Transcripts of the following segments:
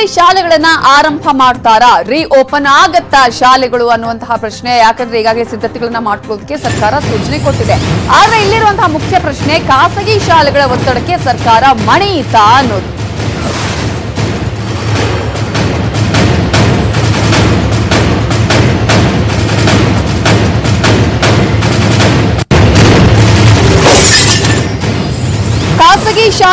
ಜುಲೈನಲ್ಲಿ ಶಾಲೆಗಳನ್ನ ಆರಂಭ ಮಾಡ್ತಾರಾ? ರೀ ಓಪನ್ ಆಗತ್ತಾ ಶಾಲೆಗಳು ಅನ್ನುವಂತಹ ಪ್ರಶ್ನೆ. ಯಾಕಂದ್ರೆ ಈಗಾಗಲೇ ಸಿದ್ಧತೆಗಳನ್ನ ಮಾಡ್ಕೊಳ್ಳೋದಕ್ಕೆ ಸರ್ಕಾರ ಸೂಚನೆ ಕೊಟ್ಟಿದೆ. ಆದ್ರೆ ಇಲ್ಲಿರುವಂತಹ ಮುಖ್ಯ ಪ್ರಶ್ನೆ, ಖಾಸಗಿ ಶಾಲೆಗಳ ಒತ್ತಡಕ್ಕೆ ಸರ್ಕಾರ ಮಣಿಯಿತಾ ಅನ್ನೋದು.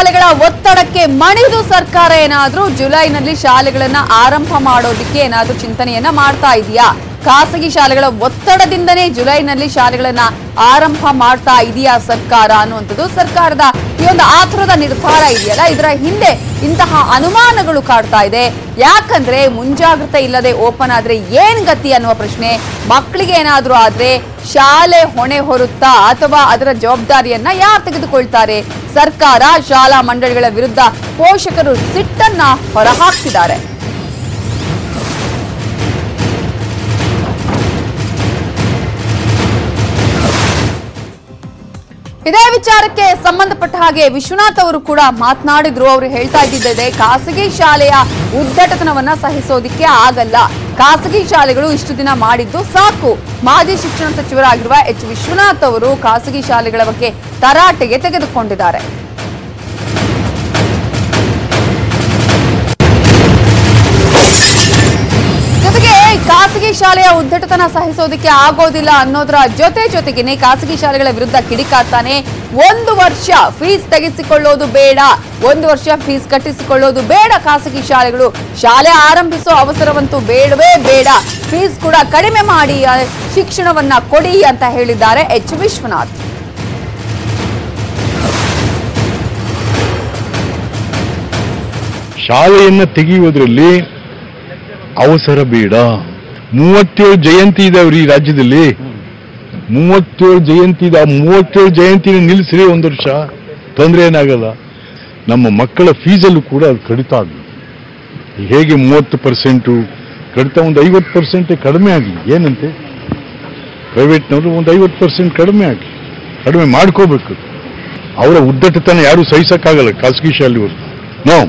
ಶಾಲೆಗಳ ಒತ್ತಡಕ್ಕೆ ಮಣಿದು ಸರ್ಕಾರ ಏನಾದರೂ ಜುಲೈನಲ್ಲಿ ಶಾಲೆಗಳನ್ನ ಆರಂಭ ಮಾಡೋದಿಕ್ಕೆ ಏನಾದರೂ ಚಿಂತನೆಯನ್ನ ಮಾಡ್ತಾ ಇದೆಯಾ? ಖಾಸಗಿ ಶಾಲೆಗಳ ಒತ್ತಡದಿಂದನೇ ಜುಲೈನಲ್ಲಿ ಶಾಲೆಗಳನ್ನ ಆರಂಭ ಮಾಡ್ತಾ ಇದೆಯಾ ಸರ್ಕಾರ ಅನ್ನುವಂಥದ್ದು ಸರ್ಕಾರದ ಈ ಒಂದು ಆತುರದ ನಿರ್ಧಾರ ಇದೆಯಲ್ಲ? ಇದರ ಹಿಂದೆ ಇಂತಹ ಅನುಮಾನಗಳು ಕಾಡ್ತಾ ಇದೆ. ಯಾಕಂದ್ರೆ ಮುಂಜಾಗ್ರತೆ ಇಲ್ಲದೆ ಓಪನ್ ಆದ್ರೆ ಏನ್ ಗತಿ ಅನ್ನುವ ಪ್ರಶ್ನೆ ಮಕ್ಕಳಿಗೆ ಏನಾದರೂ ಆದ್ರೆ ಶಾಲೆ ಹೊಣೆ ಹೊರುತ್ತಾ ಅಥವಾ ಅದರ ಜವಾಬ್ದಾರಿಯನ್ನ ಯಾರು ತೆಗೆದುಕೊಳ್ತಾರೆ? ಸರ್ಕಾರ, ಶಾಲಾ ಮಂಡಳಿಗಳ ವಿರುದ್ಧ ಪೋಷಕರು ಸಿಟ್ಟನ್ನ ಹೊರಹಾಕ್ತಿದ್ದಾರೆ. ಇದೇ ವಿಚಾರಕ್ಕೆ ಸಂಬಂಧಪಟ್ಟ ಹಾಗೆ ವಿಶ್ವನಾಥ್ ಅವರು ಕೂಡ ಮಾತನಾಡಿದ್ರು. ಅವರು ಹೇಳ್ತಾ ಇದ್ದಿದ್ದೆ ಖಾಸಗಿ ಶಾಲೆಯ ಉದ್ದಟತನವನ್ನ ಸಹಿಸೋದಿಕ್ಕೆ ಆಗಲ್ಲ. ಖಾಸಗಿ ಶಾಲೆಗಳು ಇಷ್ಟು ದಿನ ಮಾಡಿದ್ದು ಸಾಕು. ಮಾಜಿ ಶಿಕ್ಷಣ ಸಚಿವರಾಗಿರುವ ಎಚ್. ವಿಶ್ವನಾಥ್ ಅವರು ಖಾಸಗಿ ಶಾಲೆಗಳ ಬಗ್ಗೆ ತರಾಟೆಗೆ ತೆಗೆದುಕೊಂಡಿದ್ದಾರೆ. ಖಾಸಗಿ ಶಾಲೆಯ ಉದ್ದಟತನ ಸಹಿಸೋದಕ್ಕೆ ಆಗೋದಿಲ್ಲ ಅನ್ನೋದರ ಜೊತೆ ಜೊತೆಗೇನೆ ಖಾಸಗಿ ಶಾಲೆಗಳ ವಿರುದ್ಧ ಕಿಡಿಕಾಡ್ತಾನೆ. ಒಂದು ವರ್ಷ ಫೀಸ್ ತೆಗೆಸಿಕೊಳ್ಳೋದು ಬೇಡ. ಒಂದು ವರ್ಷ ಫೀಸ್ ಕಟ್ಟಿಸಿಕೊಳ್ಳೋದು ಬೇಡ ಖಾಸಗಿ ಶಾಲೆಗಳು. ಶಾಲೆ ಆರಂಭಿಸೋ ಅವಸರವಂತೂ ಬೇಡವೇ ಬೇಡ. ಫೀಸ್ ಕೂಡ ಕಡಿಮೆ ಮಾಡಿ ಶಿಕ್ಷಣವನ್ನ ಕೊಡಿ ಅಂತ ಹೇಳಿದ್ದಾರೆ ಎಚ್. ವಿಶ್ವನಾಥ್. ಶಾಲೆಯನ್ನು ತೆಗೆಯುವುದರಲ್ಲಿ ಅವಸರ ಬೇಡ. ಮೂವತ್ತೇಳು ಜಯಂತಿ ಇದಾವ್ರಿ ಈ ರಾಜ್ಯದಲ್ಲಿ. ಮೂವತ್ತೇಳು ಜಯಂತಿ ಇದೆ ಆ ಮೂವತ್ತೇಳು ಜಯಂತಿನ ನಿಲ್ಲಿಸ್ರಿ ಒಂದು ವರ್ಷ. ತೊಂದರೆ ಏನಾಗಲ್ಲ. ನಮ್ಮ ಮಕ್ಕಳ ಫೀಸಲ್ಲೂ ಕೂಡ ಅದು ಕಡಿತ ಆಗಲಿ. ಹೇಗೆ ಮೂವತ್ತು ಪರ್ಸೆಂಟು? ಕಡಿತ ಒಂದು ಐವತ್ತು ಪರ್ಸೆಂಟ್ ಕಡಿಮೆ ಆಗಲಿ. ಏನಂತೆ? ಪ್ರೈವೇಟ್ನವರು ಒಂದು ಐವತ್ತು ಪರ್ಸೆಂಟ್ ಕಡಿಮೆ ಆಗಲಿ. ಕಡಿಮೆ ಮಾಡ್ಕೋಬೇಕು. ಅವರ ಉದ್ದಟತನ ಯಾರೂ ಸಹಿಸೋಕ್ಕಾಗಲ್ಲ ಖಾಸಗಿ ಶಾಲೆಯವರು. ನೋ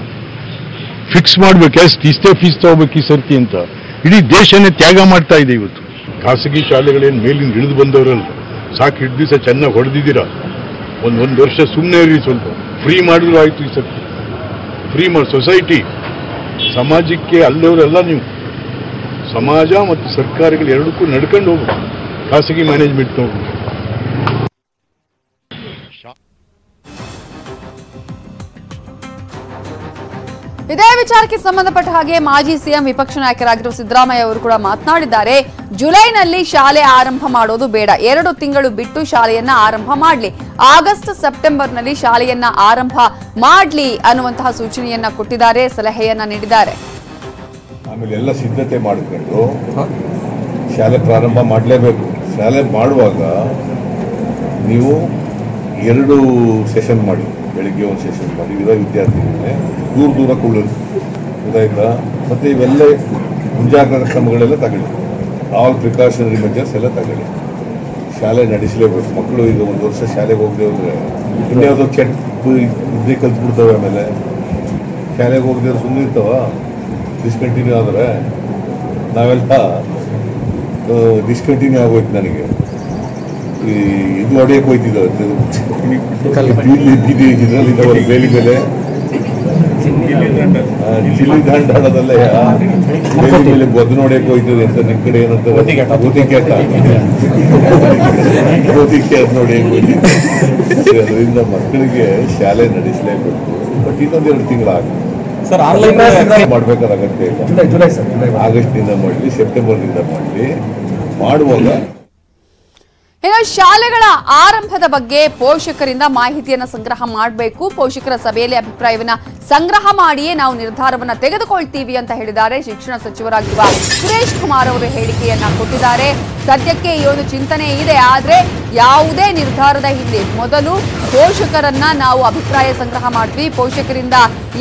ಫಿಕ್ಸ್ ಮಾಡ್ಬೇಕು. ಎಷ್ಟು? ಇಷ್ಟೇ ಫೀಸ್ ತಗೋಬೇಕು ಈ ಸರ್ತಿ ಅಂತ. ಇಡೀ ದೇಶನೇ ತ್ಯಾಗ ಮಾಡ್ತಾ ಇದೆ ಇವತ್ತು. ಖಾಸಗಿ ಶಾಲೆಗಳೇನು ಮೇಲಿಂದ ಇಳಿದು ಬಂದವರಲ್ಲ? ಸಾಕು ಹಿಡಿದು ದಿವಸ ಚೆನ್ನಾಗಿ ಹೊಡೆದಿದ್ದೀರಾ? ಒಂದು ಒಂದು ವರ್ಷ ಸುಮ್ಮನೆ ಇರಿ ಸ್ವಲ್ಪ. ಫ್ರೀ ಮಾಡಿದ್ರು ಆಯಿತು ಈ ಸರ್ತಿ. ಫ್ರೀ ಮಾಡಿ ಸೊಸೈಟಿ ಸಮಾಜಕ್ಕೆ ಅಲ್ಲವರೆಲ್ಲ ನೀವು. ಸಮಾಜ ಮತ್ತು ಸರ್ಕಾರಗಳು ಎರಡಕ್ಕೂ ನಡ್ಕೊಂಡು ಹೋಗ್ಬೇಕು. ಖಾಸಗಿ ಮ್ಯಾನೇಜ್ಮೆಂಟ್ ಹೋಗ್ಬೇಕು ಇದೇ ವಿಚಾರಕ್ಕೆ ಸಂಬಂಧಪಟ್ಟ ಹಾಗೆ ಮಾಜಿ ಸಿಎಂ ವಿಪಕ್ಷ ನಾಯಕರಾಗಿರುವ ಸಿದ್ದರಾಮಯ್ಯ ಅವರು ಕೂಡ ಮಾತನಾಡಿದ್ದಾರೆ. ಜುಲೈನಲ್ಲಿ ಶಾಲೆ ಆರಂಭ ಮಾಡೋದು ಬೇಡ. ಎರಡು ತಿಂಗಳು ಬಿಟ್ಟು ಶಾಲೆಯನ್ನ ಆರಂಭ ಮಾಡಲಿ. ಆಗಸ್ಟ್, ಸೆಪ್ಟೆಂಬರ್ನಲ್ಲಿ ಶಾಲೆಯನ್ನ ಆರಂಭ ಮಾಡಲಿ ಅನ್ನುವಂತಹ ಸೂಚನೆಯನ್ನ ಕೊಟ್ಟಿದ್ದಾರೆ, ಸಲಹೆಯನ್ನ ನೀಡಿದ್ದಾರೆ. ಆಮೇಲೆ ಎಲ್ಲ ಸಿದ್ಧತೆ ಮಾಡಿಕೊಂಡು ಶಾಲೆ ಪ್ರಾರಂಭ ಮಾಡಲೇಬೇಕು. ಶಾಲೆ ಮಾಡುವಾಗ ನೀವು ಎರಡು ಸೆಷನ್ ಮಾಡಿ. ಬೆಳಿಗ್ಗೆ ಒಂದು ಸೆಷನ್ ಮಾಡಿ. ವಿಧ ವಿದ್ಯಾರ್ಥಿಗಳಿಗೆ ದೂರ ದೂರ ಕೊಳ್ಳೋದು ಗೊತ್ತಾಯ್ತಾ ಮತ್ತು ಇವೆಲ್ಲ ಮುಂಜಾಗ್ರತಾ ಕ್ರಮಗಳೆಲ್ಲ ತಗೊಳ್ಳಿ. ಆಲ್ ಪ್ರಿಕಾಷನರಿ ಮೆಜರ್ಸ್ ಎಲ್ಲ ತಗೊಳ್ಳಿ. ಶಾಲೆ ನಡೆಸಲೇಬೇಕು. ಮಕ್ಕಳು ಈಗ ಒಂದು ವರ್ಷ ಶಾಲೆಗೆ ಹೋಗದೆ ಹೋದ್ರೆ ಇನ್ಯಾವುದೋ ಕೆಟ್ಟ ಇದ್ದೆ ಕಲ್ತ್ಬಿಡ್ತವೆ ಆಮೇಲೆ. ಶಾಲೆಗೆ ಹೋಗದೆ ಸುಮ್ಮನೆ ಇರ್ತಾವ. ಡಿಸ್ಕಂಟಿನ್ಯೂ ಆದರೆ ನಾವೆಲ್ಲ ಡಿಸ್ಕಂಟಿನ್ಯೂ ಆಗೋಯ್ತು ನನಗೆ. ಇದು ಹೊಡೆಯಕ್ಕೆ ಹೋಯ್ತಿದ್ದೋ ಬೀದಿ ಇದರಲ್ಲಿ ಬೇಲಿ ಮೇಲೆ. ಚಿಲ್ಲಿ ದಂಡ ಆಡೋದಲ್ಲ ಬೇಲಿ ಮೇಲೆ ಬದ್ದು ನೋಡಕ್ಕೆ ಹೋಯ್ತದೆ ಅಂತ ನಿಮ್ ಕಡೆ ಏನಂತಾರೆ ಗೋತಿಕೆಟ ಗೋತಿಕೆಟ್ ನೋಡಿ. ಅದರಿಂದ ಮಕ್ಕಳಿಗೆ ಶಾಲೆ ನಡೆಸಲೇಬೇಕು. ಬಟ್ ಇನ್ನೊಂದು ಎರಡು ತಿಂಗಳಾಗ ಸರ್ ಆನ್ಲೈನ್ ಮಾಡ್ಬೇಕಾದ ಅಗತ್ಯ ಇಲ್ಲ. ಆಗಸ್ಟ್ನಿಂದ ಮಾಡಲಿ ಸೆಪ್ಟೆಂಬರ್ನಿಂದ ಮಾಡಲಿ. ಮಾಡುವಾಗ ಶಾಲೆಗಳ ಆರಂಭದ ಬಗ್ಗೆ ಪೋಷಕರಿಂದ ಮಾಹಿತಿಯನ್ನು ಸಂಗ್ರಹ ಮಾಡಬೇಕು. ಪೋಷಕರ ಸಭೆಯಲ್ಲಿ ಅಭಿಪ್ರಾಯವನ್ನು ಸಂಗ್ರಹ ಮಾಡಿಯೇ ನಾವು ನಿರ್ಧಾರವನ್ನು ತೆಗೆದುಕೊಳ್ತೀವಿ ಅಂತ ಹೇಳಿದ್ದಾರೆ ಶಿಕ್ಷಣ ಸಚಿವರಾಗಿರುವ ಸುರೇಶ್ ಕುಮಾರ್ ಅವರು ಹೇಳಿಕೆಯನ್ನ ಕೊಟ್ಟಿದ್ದಾರೆ. ಸದ್ಯಕ್ಕೆ ಈ ಒಂದು ಚಿಂತನೆ ಇದೆ, ಆದರೆ ಯಾವುದೇ ನಿರ್ಧಾರದ ಹಿಂದೆ ಮೊದಲು ಪೋಷಕರನ್ನ ನಾವು ಅಭಿಪ್ರಾಯ ಸಂಗ್ರಹ ಮಾಡ್ತೀವಿ. ಪೋಷಕರಿಂದ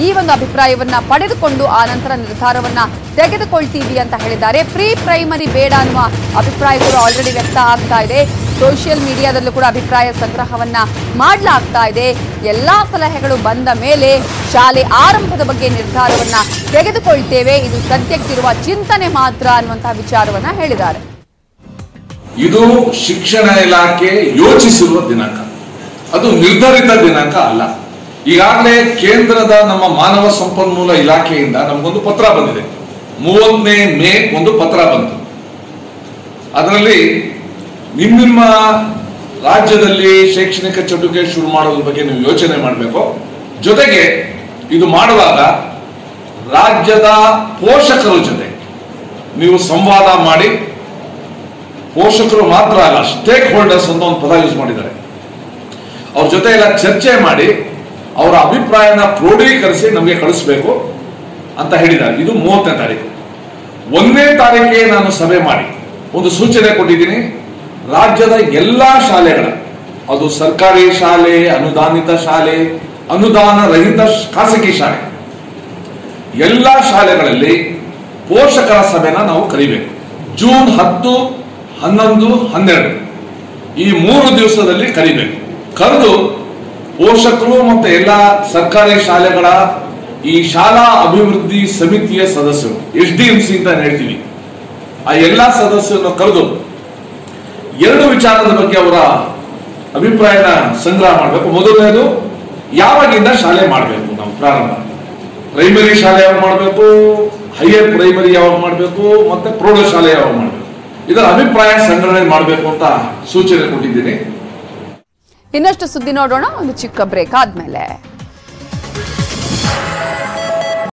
ಈ ಒಂದು ಅಭಿಪ್ರಾಯವನ್ನ ಪಡೆದುಕೊಂಡು ಆ ನಂತರ ನಿರ್ಧಾರವನ್ನ ತೆಗೆದುಕೊಳ್ತೀವಿ ಅಂತ ಹೇಳಿದ್ದಾರೆ. ಪ್ರೀ ಪ್ರೈಮರಿ ಬೇಡ ಅನ್ನುವ ಅಭಿಪ್ರಾಯ ಕೂಡ ಆಲ್ರೆಡಿ ವ್ಯಕ್ತ ಆಗ್ತಾ ಇದೆ. ಸೋಷಿಯಲ್ ಮೀಡಿಯಾದಲ್ಲೂ ಕೂಡ ಅಭಿಪ್ರಾಯ ಸಂಗ್ರಹವನ್ನ ಮಾಡಲಾಗ್ತಾ ಇದೆ. ಎಲ್ಲಾ ಸಲಹೆಗಳು ಬಂದ ಮೇಲೆ ಶಾಲೆ ಆರಂಭದ ಬಗ್ಗೆ ನಿರ್ಧಾರವನ್ನ ತೆಗೆದುಕೊಳ್ತೇವೆ. ಇದು ಸದ್ಯಕ್ಕಿರುವ ಚಿಂತನೆ ಮಾತ್ರ ಅನ್ನುವಂತಹ ವಿಚಾರವನ್ನ ಹೇಳಿದ್ದಾರೆ. ಇದು ಶಿಕ್ಷಣ ಇಲಾಖೆ ಯೋಚಿಸಿರುವ ದಿನಾಂಕ. ಅದು ನಿರ್ಧರಿತ ದಿನಾಂಕ ಅಲ್ಲ. ಈಗಾಗಲೇ ಕೇಂದ್ರದ ನಮ್ಮ ಮಾನವ ಸಂಪನ್ಮೂಲ ಇಲಾಖೆಯಿಂದ ನಮಗೊಂದು ಪತ್ರ ಬಂದಿದೆ. ಮೂವತ್ತನೇ ಮೇ ಒಂದು ಪತ್ರ ಬಂತು. ಅದರಲ್ಲಿ ನಿಮ್ಮ ನಿಮ್ಮ ರಾಜ್ಯದಲ್ಲಿ ಶೈಕ್ಷಣಿಕ ಚಟುವಟಿಕೆ ಶುರು ಮಾಡೋದ್ರ ಬಗ್ಗೆ ನೀವು ಯೋಚನೆ ಮಾಡಬೇಕು. ಜೊತೆಗೆ ಇದು ಮಾಡುವಾಗ ರಾಜ್ಯದ ಪೋಷಕರ ಜೊತೆ ನೀವು ಸಂವಾದ ಮಾಡಿ, ಪೋಷಕರು ಮಾತ್ರ ಅಲ್ಲ ಸ್ಟೇಕ್ ಹೋಲ್ಡರ್ಸ್ ಅಂತ ಒಂದು ಪದ ಯೂಸ್ ಮಾಡಿದ್ದಾರೆ. ಅವ್ರ ಜೊತೆ ಎಲ್ಲ ಚರ್ಚೆ ಮಾಡಿ ಅವರ ಅಭಿಪ್ರಾಯನ ಕ್ರೋಢೀಕರಿಸಿ ನಮಗೆ ಕಳಿಸ್ಬೇಕು ಅಂತ ಹೇಳಿದ್ದಾರೆ. ಇದು ಮೂವತ್ತನೇ ತಾರೀಕು. ಒಂದನೇ ತಾರೀಕಿಗೆ ನಾನು ಸಭೆ ಮಾಡಿ ಒಂದು ಸೂಚನೆ ಕೊಟ್ಟಿದ್ದೀನಿ. ರಾಜ್ಯದ ಎಲ್ಲ ಶಾಲೆಗಳ, ಅದು ಸರ್ಕಾರಿ ಶಾಲೆ, ಅನುದಾನಿತ ಶಾಲೆ, ಅನುದಾನ ರಹಿತ ಖಾಸಗಿ ಶಾಲೆ, ಎಲ್ಲ ಶಾಲೆಗಳಲ್ಲಿ ಪೋಷಕರ ಸಭೆನ ನಾವು ಕರಿಬೇಕು. ಜೂನ್ ಹತ್ತು, ಹನ್ನೊಂದು, ಹನ್ನೆರಡು, ಈ ಮೂರು ದಿವಸದಲ್ಲಿ ಕರಿಬೇಕು. ಕರೆದು ಪೋಷಕರು ಮತ್ತು ಎಲ್ಲ ಸರ್ಕಾರಿ ಶಾಲೆಗಳ ಈ ಶಾಲಾ ಅಭಿವೃದ್ಧಿ ಸಮಿತಿಯ ಸದಸ್ಯರು ಎಸ್ ಡಿ ಎಂ ಸಿ ಅಂತ ಹೇಳ್ತೀವಿ, ಆ ಎಲ್ಲಾ ಸದಸ್ಯರನ್ನು ಕರೆದು ಎರಡು ವಿಚಾರದ ಬಗ್ಗೆ ಅವರ ಅಭಿಪ್ರಾಯನ ಸಂಗ್ರಹ ಮಾಡಬೇಕು. ಮೊದಲನೇದು, ಯಾವಾಗಿಂದ ಶಾಲೆ ಮಾಡಬೇಕು ನಾವು ಪ್ರಾರಂಭ? ಪ್ರೈಮರಿ ಶಾಲೆ ಯಾವಾಗ ಮಾಡಬೇಕು? ಹೈಯರ್ ಪ್ರೈಮರಿ ಯಾವಾಗ ಮಾಡಬೇಕು? ಮತ್ತೆ ಪ್ರೌಢಶಾಲೆ ಯಾವಾಗ ಮಾಡಬೇಕು? ಇದರ ಅಭಿಪ್ರಾಯ ಸಂಗ್ರಹಣೆ ಮಾಡಬೇಕು ಅಂತ ಸೂಚನೆ ಕೊಟ್ಟಿದ್ದೀನಿ. ಇನ್ನಷ್ಟು ಸುದ್ದಿ ನೋಡೋಣ, ಒಂದು ಚಿಕ್ಕ ಬ್ರೇಕ್ ಆದ್ಮೇಲೆ.